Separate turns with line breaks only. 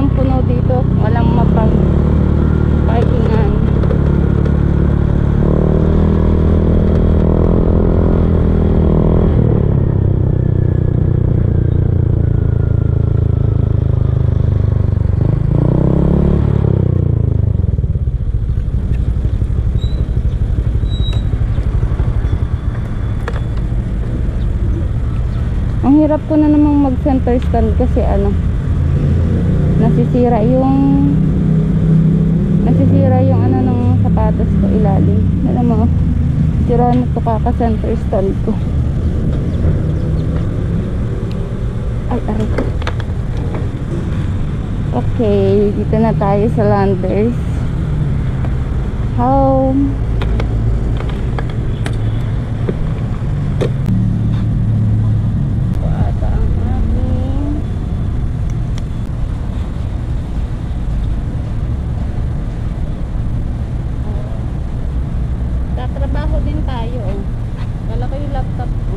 punong-puno dito. Walang mapag parkingan. Ang hirap ko na namang mag center stand kasi ano nasisira yung nasisira yung ano ng sapatos ko ilalim. Alam mo sira na to kaka center stand ko. Ay aray okay dito na tayo sa landers. How tayo. Oh. Kala ko yung laptop ko.